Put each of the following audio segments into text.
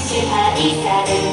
支配される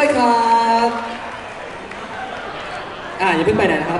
ด้วยครับ อ่าอย่าเพิ่งไปไหนนะครับ